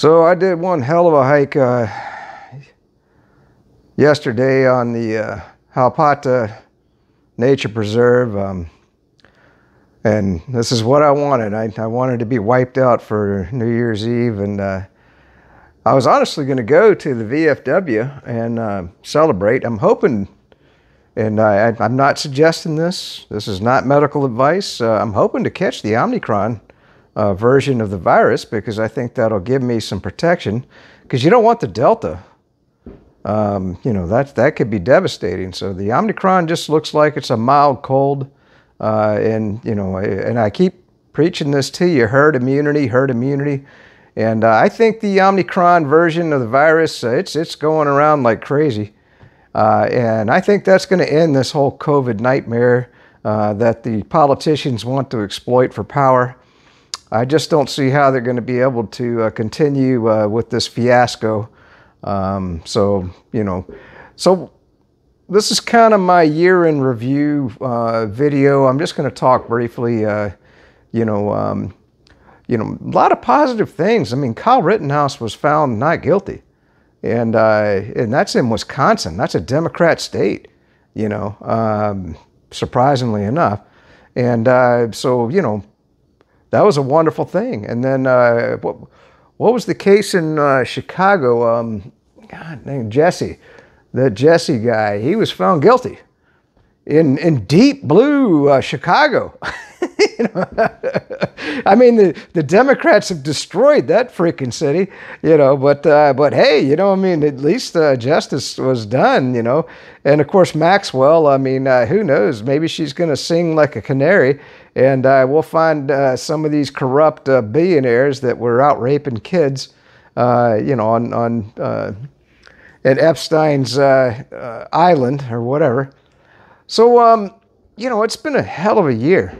So I did one hell of a hike uh, yesterday on the uh, Halpata Nature Preserve. Um, and this is what I wanted. I, I, wanted to be wiped out for New Year's Eve. And uh, I was honestly going to go to the VFW and uh, celebrate. I'm hoping, and I, am not suggesting this, this is not medical advice. Uh, I'm hoping to catch the Omicron uh, version of the virus because I think that'll give me some protection. Because you don't want the Delta. Um, you know, that, that could be devastating. So the Omicron just looks like it's a mild cold. Uh, and, you know, and I keep preaching this to you herd immunity, herd immunity. And uh, I think the Omicron version of the virus, uh, it's, it's going around like crazy. Uh, and I think that's going to end this whole COVID nightmare uh, that the politicians want to exploit for power. I just don't see how they're going to be able to uh, continue uh, with this fiasco. Um, so, you know, so this is kind of my year in review uh, video. I'm just going to talk briefly, uh, you know, um, you know, a lot of positive things. I mean, Kyle Rittenhouse was found not guilty, and uh, and that's in Wisconsin. That's a Democrat state, you know, um, surprisingly enough. And uh, so, you know, that was a wonderful thing. And then uh, what, what was the case in uh, Chicago? Um, God, named Jesse, the Jesse guy. He was found guilty in in deep blue uh, Chicago. know, I mean, the, the Democrats have destroyed that freaking city, you know, but, uh, but hey, you know, I mean, at least uh, justice was done, you know. And of course, Maxwell, I mean, uh, who knows? Maybe she's going to sing like a canary and uh, we'll find uh, some of these corrupt uh, billionaires that were out raping kids, you know, on, on at Epstein's island or whatever. So, um, you know, it's been a hell of a year.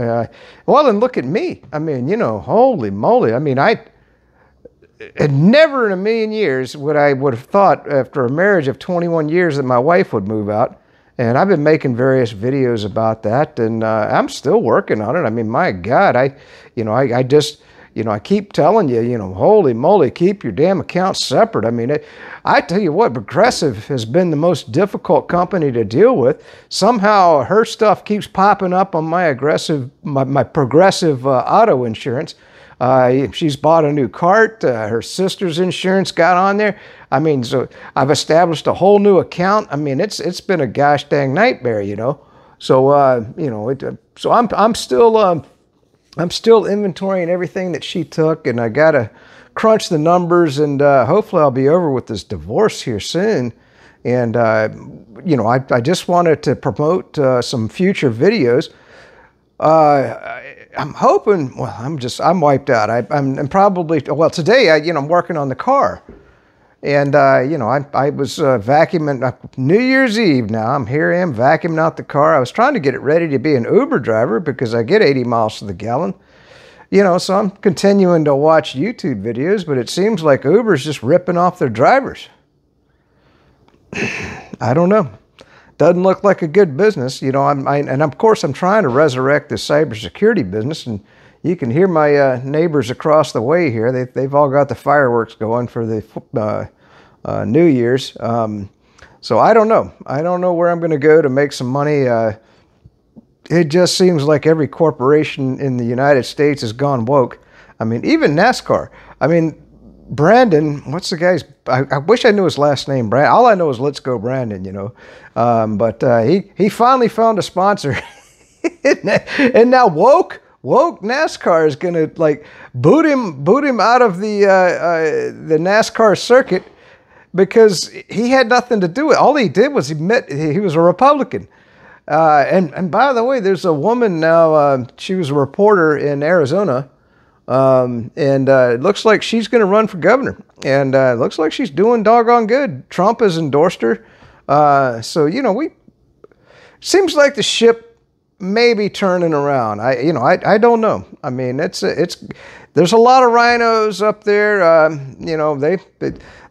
Uh, well, and look at me. I mean, you know, holy moly. I mean, I had never in a million years would I would have thought after a marriage of 21 years that my wife would move out. And I've been making various videos about that, and uh, I'm still working on it. I mean, my God, I, you know, I, I just, you know, I keep telling you, you know, holy moly, keep your damn accounts separate. I mean, it, I tell you what, Progressive has been the most difficult company to deal with. Somehow her stuff keeps popping up on my aggressive, my, my progressive uh, auto insurance. Uh, she's bought a new cart. Uh, her sister's insurance got on there. I mean, so I've established a whole new account. I mean, it's it's been a gosh dang nightmare, you know. So uh, you know, it, so I'm I'm still um, I'm still inventorying everything that she took, and I got to crunch the numbers, and uh, hopefully I'll be over with this divorce here soon. And, uh, you know, I, I just wanted to promote uh, some future videos. Uh, I, am hoping, well, I'm just, I'm wiped out. I, am probably, well, today, I, you know, I'm working on the car. And, uh, you know, I, I was uh, vacuuming, uh, New Year's Eve now, I'm here I am vacuuming out the car. I was trying to get it ready to be an Uber driver because I get 80 miles to the gallon. You know, so I'm continuing to watch YouTube videos, but it seems like Uber's just ripping off their drivers. I don't know. Doesn't look like a good business. You know, I'm, I, and of course I'm trying to resurrect the cybersecurity business and you can hear my uh, neighbors across the way here. They, they've all got the fireworks going for the uh, uh, New Year's. Um, so I don't know. I don't know where I'm going to go to make some money. Uh, it just seems like every corporation in the United States has gone woke. I mean, even NASCAR. I mean, Brandon, what's the guy's? I, I, wish I knew his last name. Brand. All I know is Let's Go Brandon. You know, um, but uh, he he finally found a sponsor, and now woke woke NASCAR is going to like boot him boot him out of the uh, uh, the NASCAR circuit because he had nothing to do with. It. All he did was admit he was a Republican. Uh, and and by the way, there's a woman now. Uh, she was a reporter in Arizona, um, and uh, it looks like she's going to run for governor. And uh, it looks like she's doing doggone good. Trump has endorsed her. so you know, we seems like the ship maybe turning around. I, you know, I, I don't know. I mean, it's it's there's a lot of rhinos up there. Um, you know, they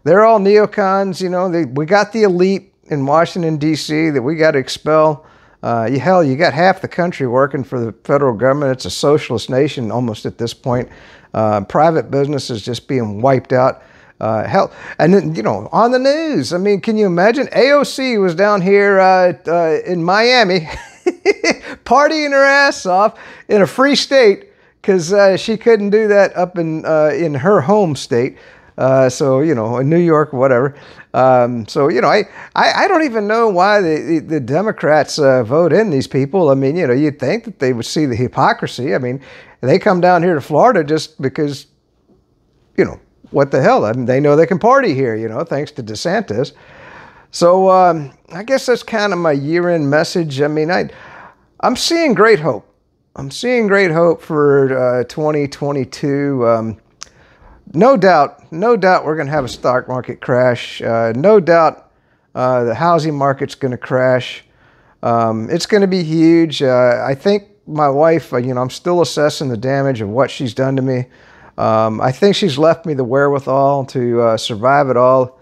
they're all neocons. You know, they, we got the elite in Washington D.C. that we got to expel. Uh, hell, you got half the country working for the federal government. It's a socialist nation almost at this point. Uh, private businesses just being wiped out. Uh, hell, and then you know on the news. I mean, can you imagine? AOC was down here uh, uh, in Miami, partying her ass off in a free state because uh, she couldn't do that up in uh, in her home state. Uh, so you know, in New York, whatever. Um, so you know, I, I, I don't even know why the the Democrats uh, vote in these people. I mean, you know, you'd think that they would see the hypocrisy. I mean, they come down here to Florida just because, you know, what the hell? I mean, they know they can party here. You know, thanks to DeSantis. So um, I guess that's kind of my year-end message. I mean, I I'm seeing great hope. I'm seeing great hope for uh, 2022. Um, no doubt, no doubt we're going to have a stock market crash. Uh, no doubt uh, the housing market's going to crash. Um, it's going to be huge. Uh, I think my wife, uh, you know, I'm still assessing the damage of what she's done to me. Um, I think she's left me the wherewithal to uh, survive it all.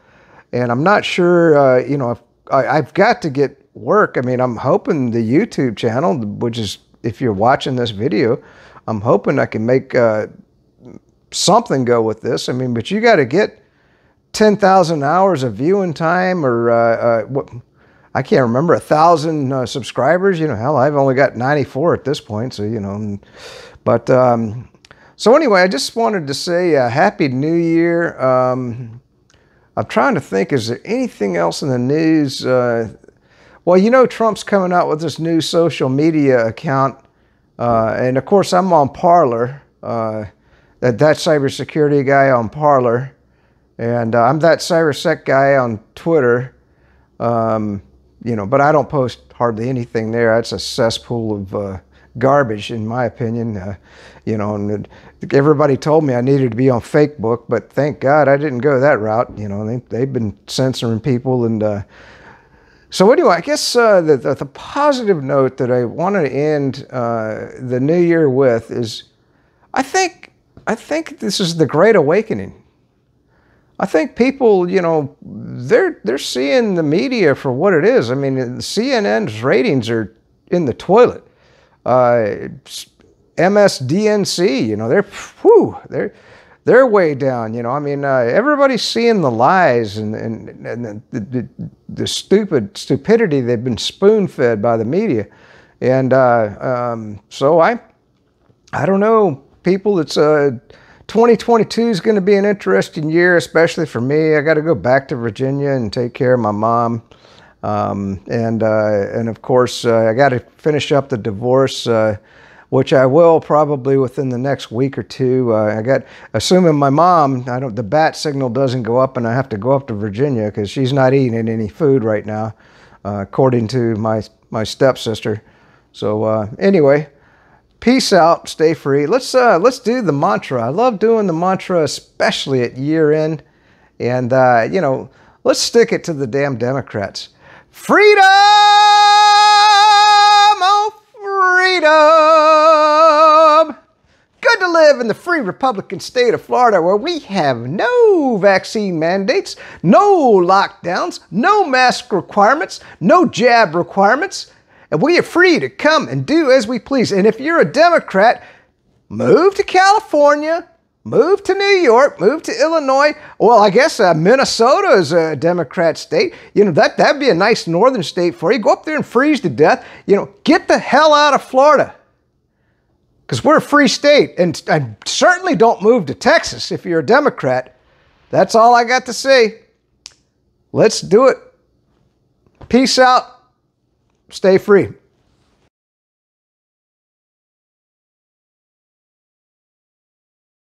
And I'm not sure, uh, you know, I, I've got to get work. I mean, I'm hoping the YouTube channel, which is, if you're watching this video, I'm hoping I can make something go with this. I mean, but you got to get 10,000 hours of viewing time or uh, uh, what, I can't remember, a thousand uh, subscribers. You know, hell, I've only got 94 at this point. So, you know, but um, so anyway, I just wanted to say uh, Happy New Year. Um, I'm trying to think, is there anything else in the news? Uh, well, you know, Trump's coming out with this new social media account. Uh, and of course, I'm on Parler that that cybersecurity guy on Parler, and uh, I'm that cybersec guy on Twitter. Um, you know, but I don't post hardly anything there. That's a cesspool of uh, garbage, in my opinion. Uh, you know, and everybody told me I needed to be on Facebook, but thank God I didn't go that route. You know, they they've been censoring people, and uh, so anyway, I guess uh, the, the, the positive note that I want to end uh, the new year with is, I think I think this is the Great Awakening. I think people, you know, they're they're seeing the media for what it is. I mean, CNN's ratings are in the toilet. Uh, MSDNC, you know, they're whew, they're they're way down. You know, I mean, uh, everybody's seeing the lies and and, and the, the, the, stupid stupidity they've been spoon fed by the media, and uh, um, so I I don't know people. It's uh, 2022 is going to be an interesting year, especially for me. I got to go back to Virginia and take care of my mom. Um, and, uh, and of course, uh, I got to finish up the divorce, uh, which I will probably within the next week or two. Uh, I got, assuming my mom, I don't, the bat signal doesn't go up and I have to go up to Virginia because she's not eating any food right now, uh, according to my, my stepsister. So uh, anyway, peace out, stay free. Let's let's do the mantra. I love doing the mantra, especially at year end. And you know, let's stick it to the damn Democrats. Freedom, oh freedom. Good to live in the free Republican state of Florida where we have no vaccine mandates, no lockdowns, no mask requirements, no jab requirements and we are free to come and do as we please. And if you're a Democrat, move to California, move to New York, move to Illinois. Well, I guess uh, Minnesota is a Democrat state. You know, that, that'd be a nice northern state for you. Go up there and freeze to death. You know, get the hell out of Florida. Because we're a free state. And, and certainly don't move to Texas if you're a Democrat. That's all I got to say. Let's do it. Peace out. Stay free.